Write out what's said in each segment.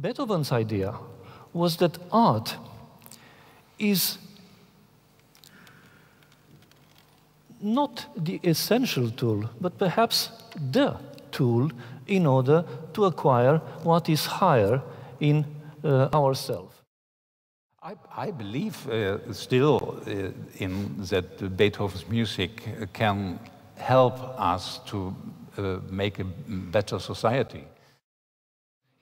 Beethoven's idea was that art is not the essential tool, but perhaps the tool in order to acquire what is higher in uh, ourselves. I, I, believe uh, still uh, in that Beethoven's music can help us to uh, make a better society.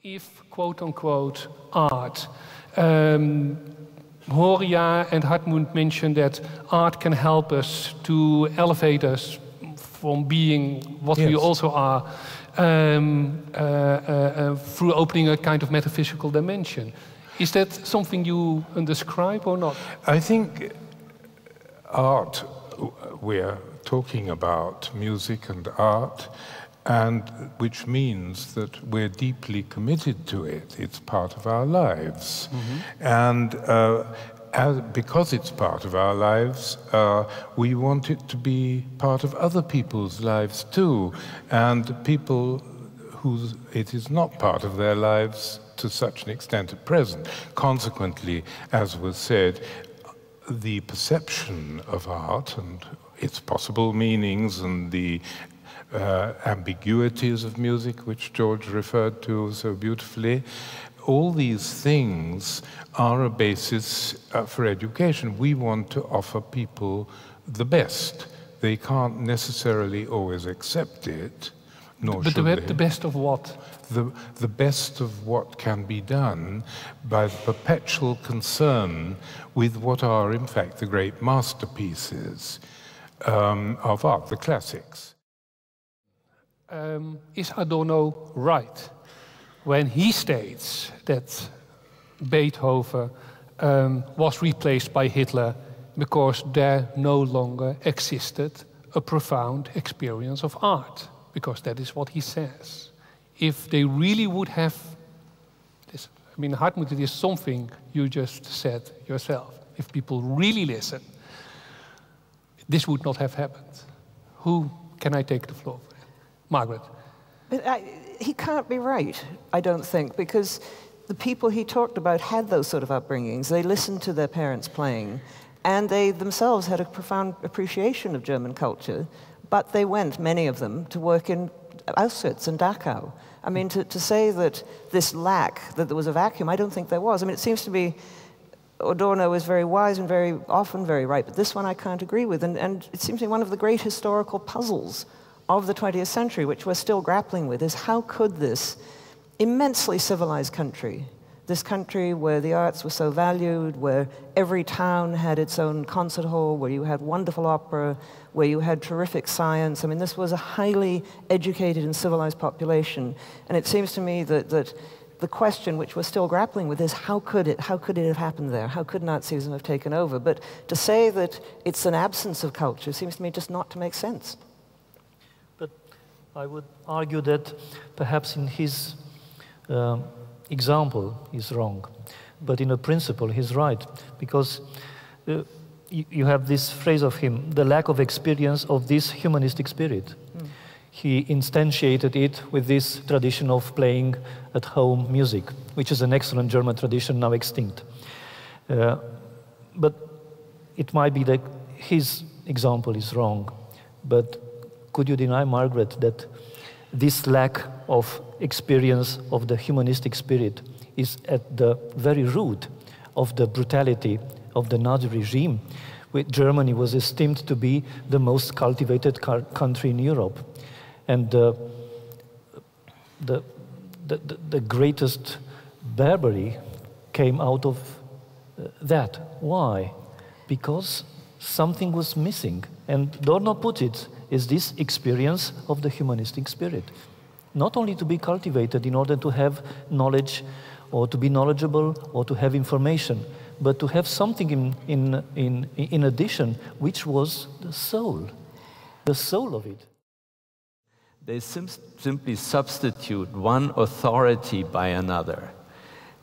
If, quote unquote, art, um, Horia and Hartmut mentioned that art can help us to elevate us from being what yes. we also are um, uh, uh, uh, through opening a kind of metaphysical dimension. Is that something you describe or not? I think art, we're talking about music and art, and which means that we're deeply committed to it. It's part of our lives. Mm -hmm. And uh, as, because it's part of our lives, uh, we want it to be part of other people's lives too. And people whose it is not part of their lives to such an extent at present. Consequently, as was said, the perception of art and its possible meanings and the uh, ambiguities of music, which George referred to so beautifully, all these things are a basis uh, for education. We want to offer people the best. They can't necessarily always accept it, nor but should the, they. the best of what? The, the best of what can be done by the perpetual concern with what are, in fact, the great masterpieces um, of art, the classics. Um, is Adorno right when he states that Beethoven um, was replaced by Hitler because there no longer existed a profound experience of art? Because that is what he says. If they really would have this, I mean, Hartmut, it is something you just said yourself. If people really listen, this would not have happened. Who can I take the floor for? Margaret. But I, he can't be right, I don't think, because the people he talked about had those sort of upbringings. They listened to their parents playing, and they themselves had a profound appreciation of German culture, but they went, many of them, to work in Auschwitz and Dachau. I mean, to, to say that this lack, that there was a vacuum, I don't think there was. I mean, it seems to be Adorno is very wise and very often very right, but this one I can't agree with. And, and it seems to me one of the great historical puzzles of the 20th century, which we're still grappling with, is how could this immensely civilized country, this country where the arts were so valued, where every town had its own concert hall, where you had wonderful opera, where you had terrific science. I mean, this was a highly educated and civilized population. And it seems to me that, that the question which we're still grappling with is how could it, how could it have happened there? How could Nazism have taken over? But to say that it's an absence of culture seems to me just not to make sense. I would argue that perhaps in his uh, example he's wrong, but in a principle he's right, because uh, you, you, have this phrase of him, the lack of experience of this humanistic spirit. Mm. He instantiated it with this tradition of playing at home music, which is an excellent German tradition now extinct. Uh, but it might be that his example is wrong, but could you deny, Margaret, that this lack of experience of the humanistic spirit is at the very root of the brutality of the Nazi regime. Germany was esteemed to be the most cultivated country in Europe. And uh, the, the, the, greatest barbarity came out of uh, that. Why? Because something was missing. And Adorno put it is this experience of the humanistic spirit. Not only to be cultivated in order to have knowledge or to be knowledgeable or to have information, but to have something in, in, in, in addition, which was the soul, the soul of it. They sim simply substitute one authority by another.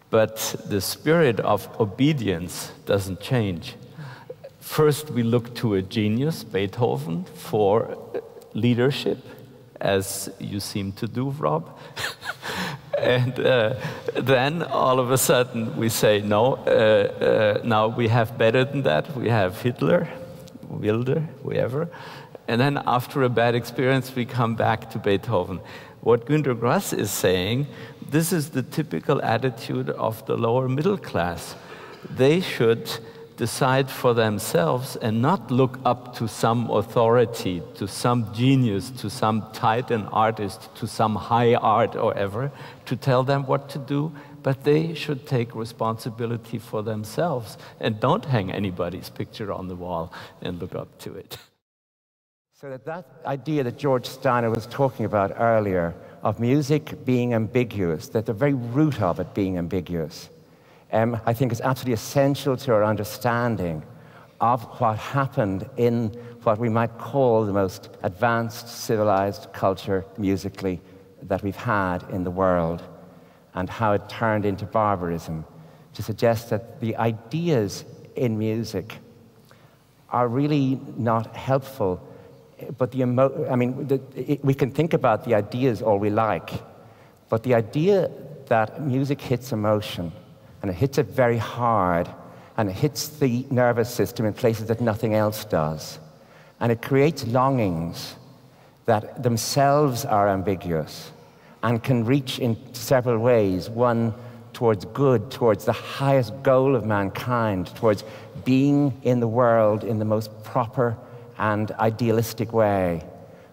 But the spirit of obedience doesn't change. First, we look to a genius, Beethoven, for leadership, as you seem to do, Rob. and uh, then all of a sudden we say, no, uh, uh, now we have better than that. We have Hitler, Wilder, whoever. And then after a bad experience, we come back to Beethoven. What Günter Grass is saying, this is the typical attitude of the lower middle class. They should decide for themselves and not look up to some authority, to some genius, to some titan artist, to some high art or ever, to tell them what to do, but they should take responsibility for themselves and don't hang anybody's picture on the wall and look up to it. So that, that idea that George Steiner was talking about earlier of music being ambiguous, that the very root of it being ambiguous, um, I think is absolutely essential to our understanding of what happened in what we might call the most advanced civilized culture musically that we've had in the world and how it turned into barbarism to suggest that the ideas in music are really not helpful. But the emo- I mean, the, it, we can think about the ideas all we like, but the idea that music hits emotion and it hits it very hard, and it hits the nervous system in places that nothing else does. And it creates longings that themselves are ambiguous and can reach in several ways. One, towards good, towards the highest goal of mankind, towards being in the world in the most proper and idealistic way.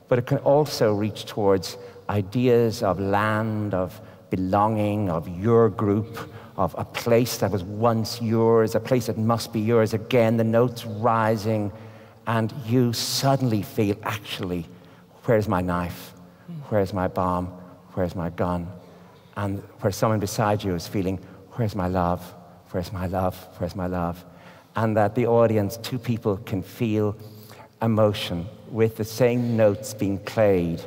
But it can also reach towards ideas of land, of belonging, of your group, of a place that was once yours, a place that must be yours again, the notes rising, and you suddenly feel actually, where's my knife? Where's my bomb? Where's my gun? And where someone beside you is feeling, where's my love? Where's my love? Where's my love? And that the audience, two people, can feel emotion with the same notes being played,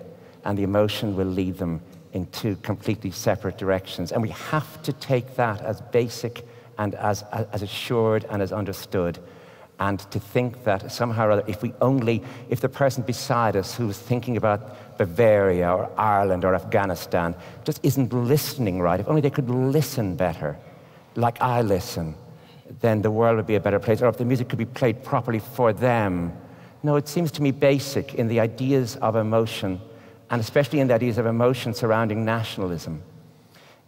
and the emotion will lead them in two completely separate directions. And we have to take that as basic and as, as assured and as understood. And to think that somehow or other, if we only, if the person beside us who's thinking about Bavaria or Ireland or Afghanistan just isn't listening right, if only they could listen better, like I listen, then the world would be a better place. Or if the music could be played properly for them. No, it seems to me basic in the ideas of emotion and especially in the ideas of emotion surrounding nationalism,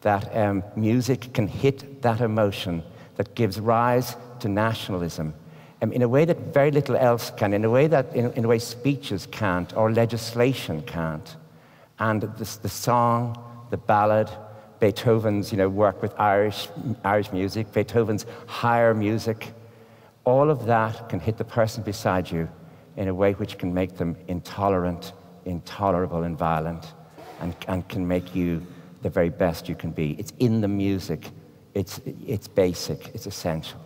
that um, music can hit that emotion that gives rise to nationalism um, in a way that very little else can, in a way that, in, in a way, speeches can't or legislation can't. And the, the song, the ballad, Beethoven's you know, work with Irish, Irish music, Beethoven's higher music, all of that can hit the person beside you in a way which can make them intolerant intolerable and violent and, and can make you the very best you can be. It's in the music, it's, it's basic, it's essential.